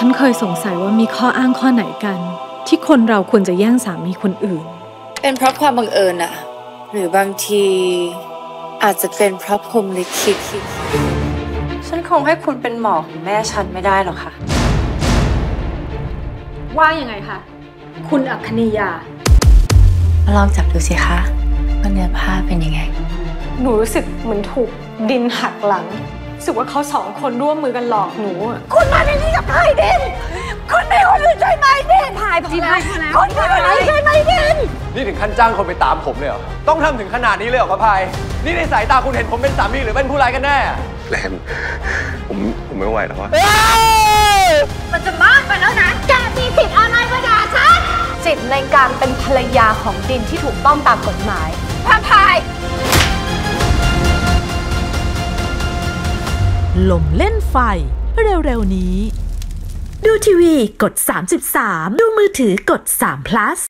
ฉันเคยสงสัยว่ามีข้ออ้างข้อไหนกัน ที่คนเราควรจะแย่งสามีคนอื่น เป็นเพราะความบังเอิญอะหรือบางที อาจจะเป็นเพราะพรหมลิขิตฉันคงให้คุณเป็นหมอของแม่ฉันไม่ได้หรอกค่ะ ว่ายังไงคะคุณอัคนียาลองจับดูสิคะว่าเนื้อผ้าเป็นยังไง หนูรู้สึกเหมือนถูกดินหักหลังรู้ สึกว่าเขาสองคนร่วมมือกันหลอกหนูอะคุณมาในนี้กับใครดินคุณไม่คนอื่นใช่ไหมดินพายพอแล้วคนไม่คนอื่นใช่ไหมดินนี่ถึงขั้นจ้างคนไปตามผมเลยเหรอ ต้องทำถึงขนาดนี้เลยเหรอพระพาย นี่ในสายตาคุณเห็นผมเป็นสามีหรือเป็นผู้ร้ายกันแน่แลนผมผมไม่ไหวแล้ววะมันจะมากไปแล้วนะแกมีสิทธิ์อะไรมาด่าฉันสิทธิ์ในการเป็นภรรยาของดินที่ถูกต้องตามกฎหมายพาพาย ลมเล่นไฟ เร็วๆนี้ ดูทีวีกด 33 ดูมือถือกด3 plus